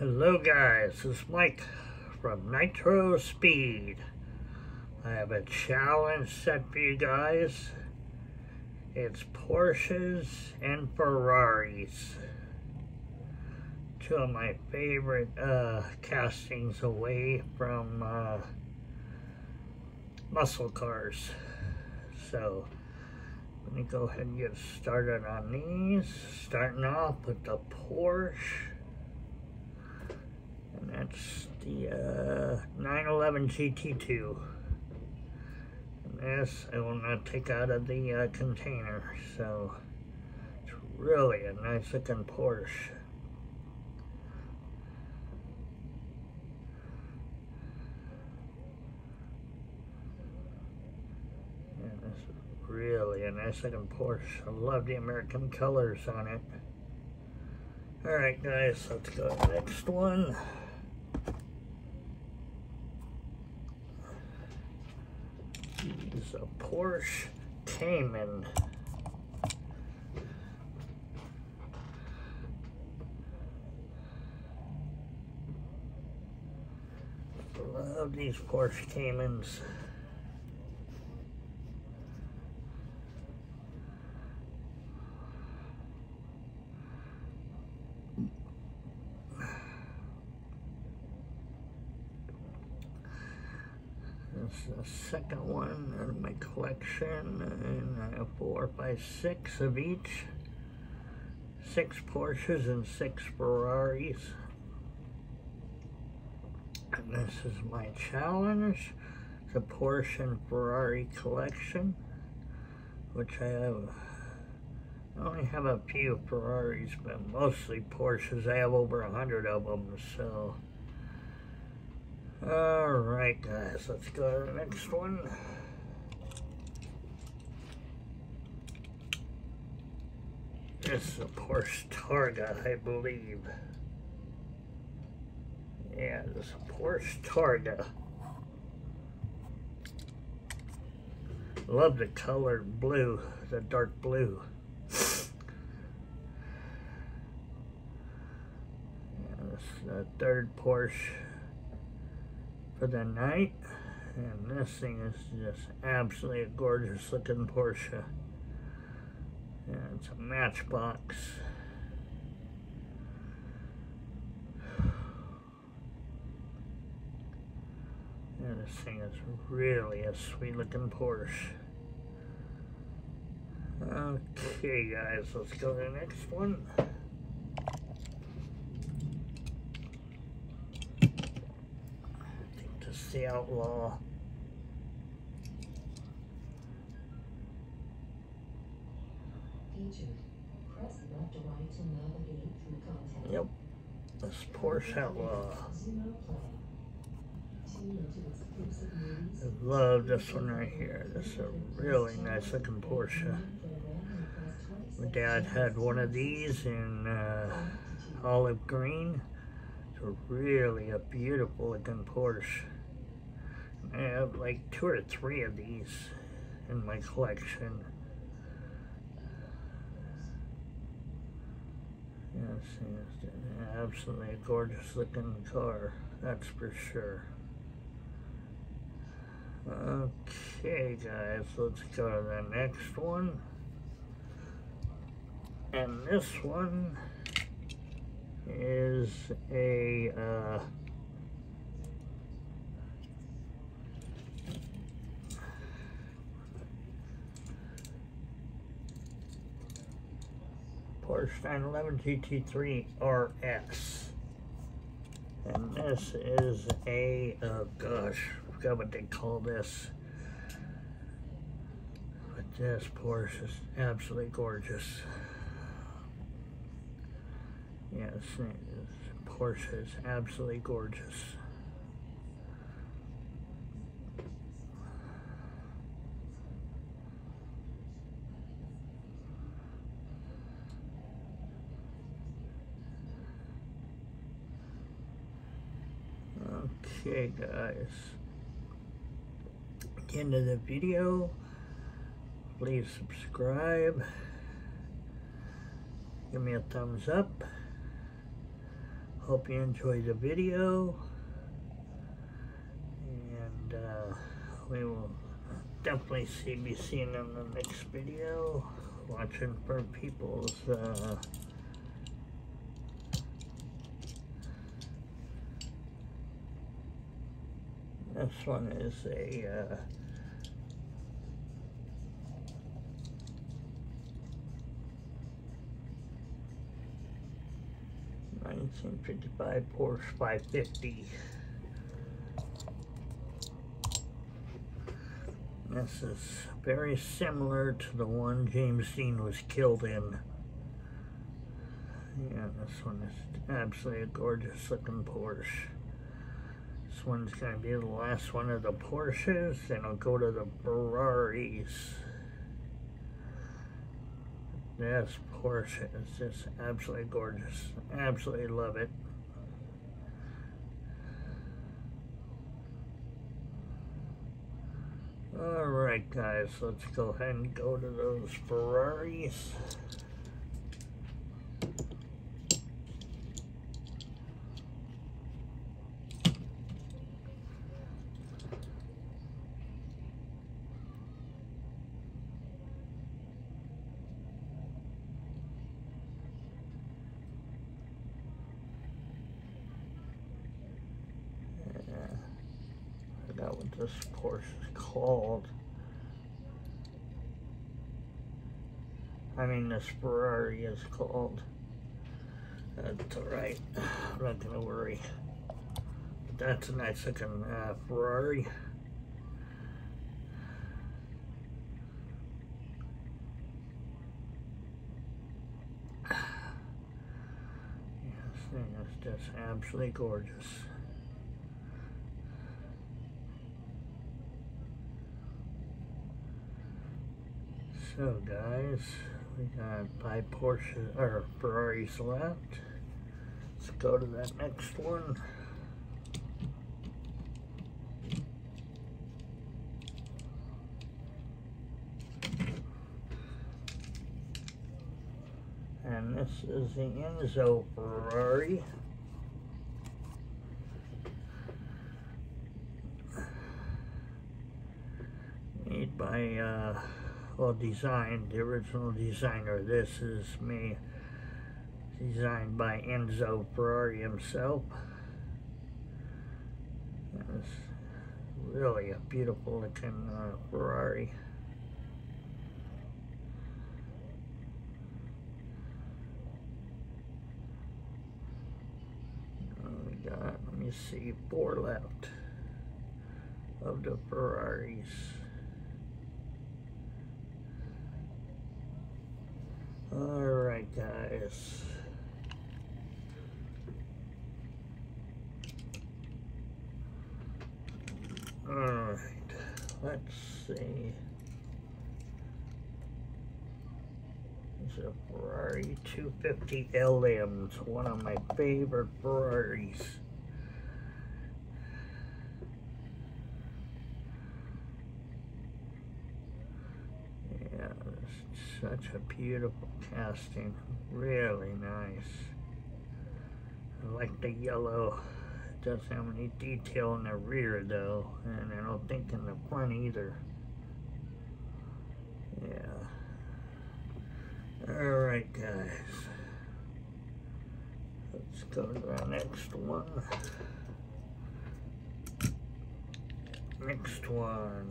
Hello guys, this is Mike from Nitro Speed. I have a challenge set for you guys. It's Porsches and Ferraris. Two of my favorite uh, castings away from uh, muscle cars. So, let me go ahead and get started on these. Starting off with the Porsche. And that's the uh, 911 GT2. And this I will not take out of the uh, container. So, it's really a nice looking Porsche. really a nice looking Porsche. I love the American colors on it. Alright guys, let's go to the next one. A Porsche Cayman. Love these Porsche Caymans. The second one in my collection, and I have six of each. Six Porsches and six Ferraris. And this is my challenge, the Porsche and Ferrari collection, which I have. I only have a few Ferraris, but mostly Porsches. I have over a hundred of them, so. Alright guys, let's go to the next one. This is a Porsche Targa, I believe. Yeah, this is a Porsche Targa. Love the color blue, the dark blue. Yeah, this is the third Porsche for the night. And this thing is just absolutely a gorgeous looking Porsche. And it's a matchbox. And this thing is really a sweet looking Porsche. Okay guys, let's go to the next one. The outlaw. Yep, this Porsche Outlaw. I love this one right here. This is a really nice looking Porsche. My dad had one of these in uh, olive green. It's a really a beautiful looking Porsche. I have like two or three of these in my collection. Yes, yes, absolutely gorgeous looking car, that's for sure. Okay, guys, let's go to the next one. And this one is a uh, Porsche 911 GT3 RS. And this is a, oh gosh, I forgot what they call this. But this Porsche is absolutely gorgeous. Yes, Porsche is absolutely gorgeous. Okay guys, at the end of the video, please subscribe, give me a thumbs up, Hope you enjoyed the video. And uh, we will definitely see be seeing in the next video. Watching for people's uh, this one is a uh, 1955 Porsche 550. This is very similar to the one James Dean was killed in. Yeah, this one is absolutely a gorgeous looking Porsche. This one's going to be the last one of the Porsches, and I'll go to the Ferraris. This Porsche is just absolutely gorgeous. Absolutely love it. Alright guys, let's go ahead and go to those Ferraris. forgot what this Porsche is called. I mean, this Ferrari is called. That's alright. I'm not gonna worry. But that's a nice looking uh, Ferrari. This thing is just absolutely gorgeous. So guys, we got five Porsche or Ferraris left. Let's go to that next one. And this is the Enzo Ferrari. Made by uh, well designed, the original designer. This is me, designed by Enzo Ferrari himself. It's really a beautiful looking uh, Ferrari. We got, let me see, four left of the Ferraris. Alright, guys. Alright, let's see. It's a Ferrari 250 LM. It's one of my favorite Ferraris. Such a beautiful casting. Really nice. I like the yellow. It doesn't have any detail in the rear though, and I don't think in the front either. Yeah. Alright guys. Let's go to the next one. Next one.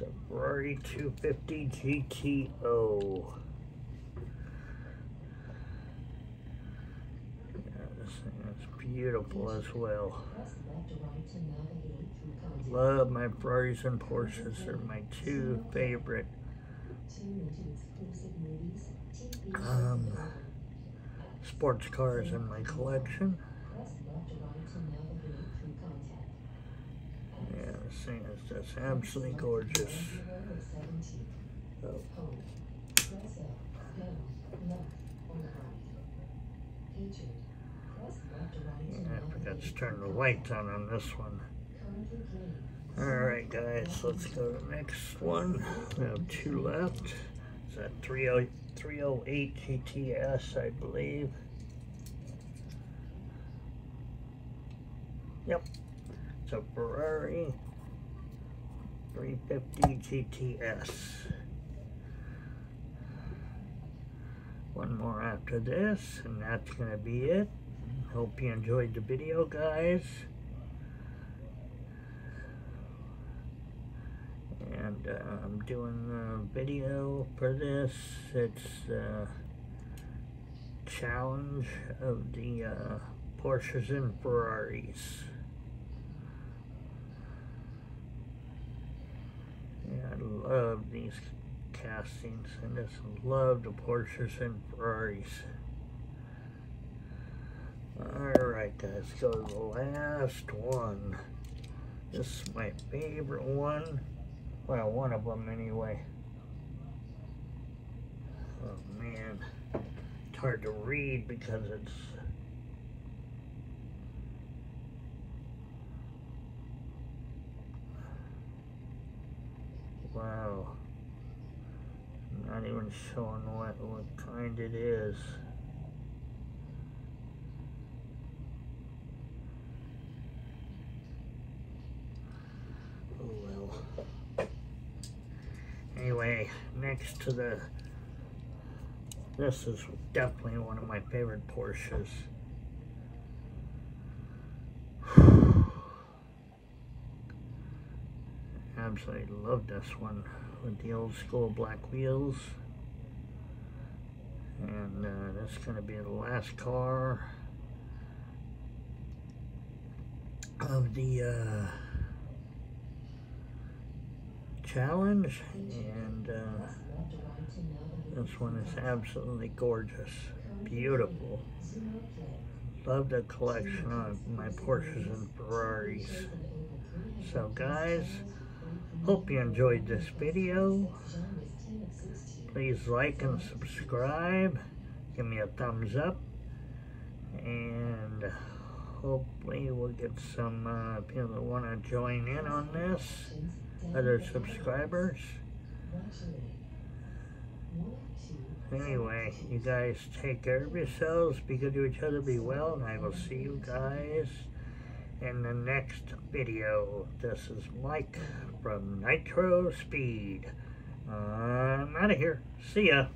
It's a Ferrari 250 GTO. Yeah, this thing is beautiful as well. Love my Ferraris and Porsches. They're my two favorite um, sports cars in my collection. Thing is just absolutely gorgeous. Oh. Yeah, I forgot to turn the lights on on this one. Alright guys, let's go to the next one. We have two left. A 30, 308 GTS, I believe. Yep, it's a Ferrari 350 GTS. One more after this, and that's going to be it. Hope you enjoyed the video, guys. And uh, I'm doing a video for this. It's the challenge of the uh, Porsches and Ferraris. Yeah, I love these castings. and just love the Porsches and Ferraris. Alright guys, go the last one. This is my favorite one. Well, one of them anyway. Oh man, it's hard to read because it's Wow. Not even showing what, what kind it is. Oh well. Anyway, next to the... This is definitely one of my favorite Porsches. Absolutely love this one with the old school black wheels. And uh, that's going to be the last car of the uh, challenge. And uh, this one is absolutely gorgeous. Beautiful. Love the collection of my Porsches and Ferraris. So guys, Hope you enjoyed this video. Please like and subscribe. Give me a thumbs up. And hopefully we'll get some uh, people that want to join in on this. Other subscribers. Anyway, you guys take care of yourselves. Be good to each other. Be well. And I will see you guys in the next video. This is Mike from Nitro Speed. I'm out of here. See ya.